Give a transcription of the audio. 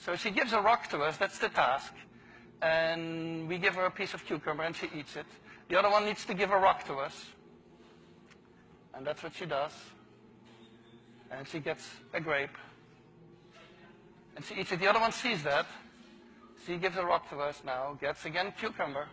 So she gives a rock to us, that's the task. And we give her a piece of cucumber and she eats it. The other one needs to give a rock to us. And that's what she does. And she gets a grape. And she eats it. The other one sees that. She gives a rock to us now, gets again cucumber.